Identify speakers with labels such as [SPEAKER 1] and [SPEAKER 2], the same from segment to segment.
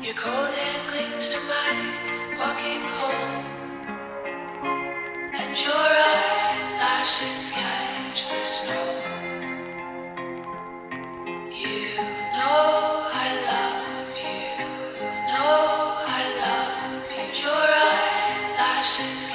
[SPEAKER 1] Your cold hand clings to mine, walking home. And your eyelashes catch the snow. You know I love you. Know I love you. Your eyelashes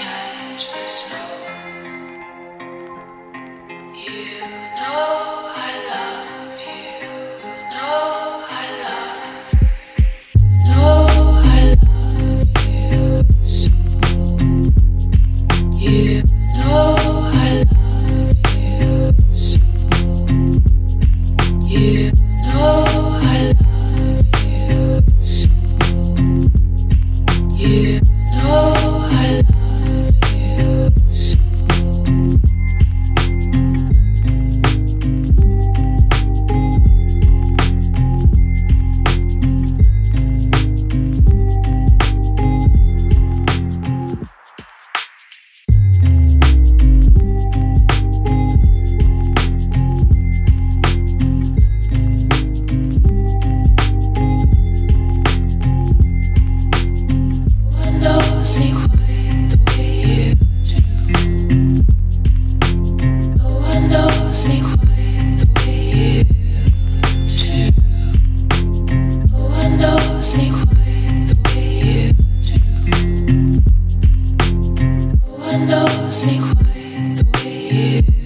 [SPEAKER 1] the way you